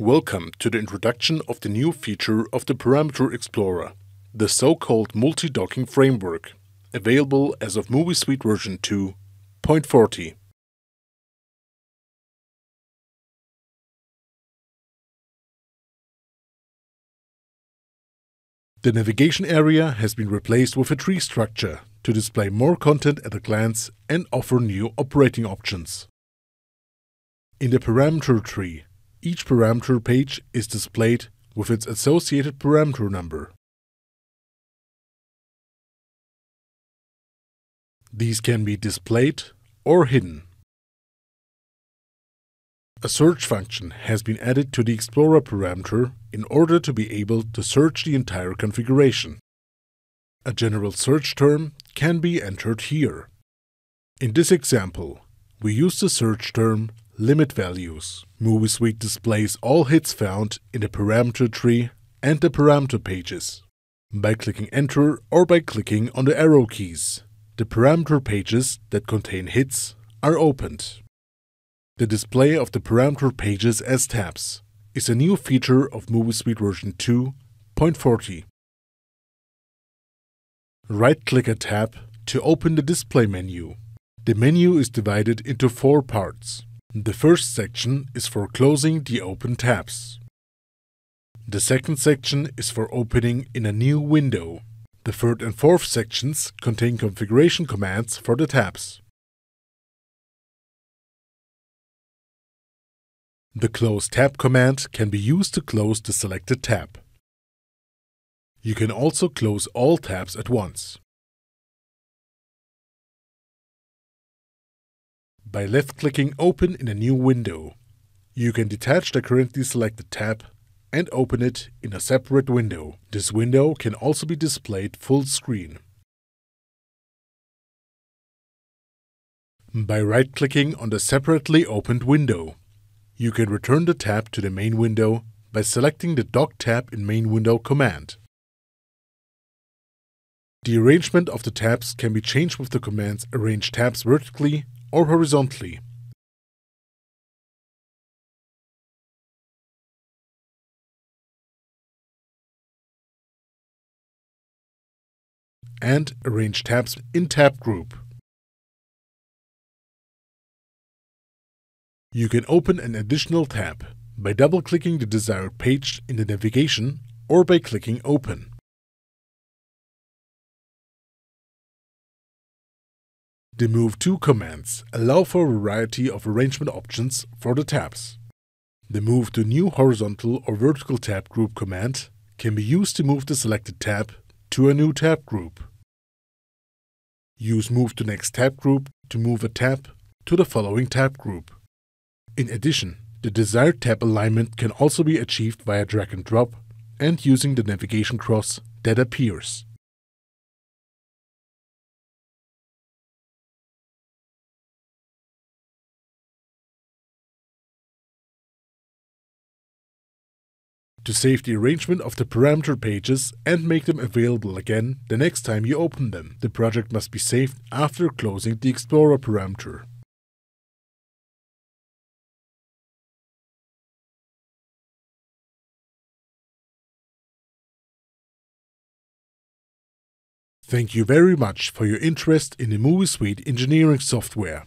Welcome to the introduction of the new feature of the Parameter Explorer, the so-called multi-docking framework, available as of MOVISUITE version 2.40. The navigation area has been replaced with a tree structure to display more content at a glance and offer new operating options. In the parameter tree, each parameter page is displayed with its associated parameter number. These can be displayed or hidden. A search function has been added to the Explorer parameter in order to be able to search the entire configuration. A general search term can be entered here. In this example, we use the search term limit values. MOVISUITE displays all hits found in the parameter tree and the parameter pages. By clicking enter or by clicking on the arrow keys, the parameter pages that contain hits are opened. The display of the parameter pages as tabs is a new feature of MOVISUITE version 2.40. Right-click a tab to open the display menu. The menu is divided into four parts. The first section is for closing the open tabs. The second section is for opening in a new window. The third and fourth sections contain configuration commands for the tabs. The Close Tab command can be used to close the selected tab. You can also close all tabs at once. By left-clicking Open in a new window, you can detach the currently selected tab and open it in a separate window. This window can also be displayed full screen. By right-clicking on the separately opened window, you can return the tab to the main window by selecting the Dock tab in Main Window command. The arrangement of the tabs can be changed with the commands Arrange tabs vertically or horizontally. and Arrange tabs in tab group. You can open an additional tab by double-clicking the desired page in the navigation or by clicking Open. The Move To commands allow for a variety of arrangement options for the tabs. The Move to New Horizontal or Vertical Tab Group command can be used to move the selected tab to a new tab group. Use Move to Next Tab Group to move a tab to the following tab group. In addition, the desired tab alignment can also be achieved via drag and drop and using the navigation cross that appears. To save the arrangement of the parameter pages and make them available again the next time you open them. The project must be saved after closing the Explorer parameter. Thank you very much for your interest in the MOVISUITE engineering software.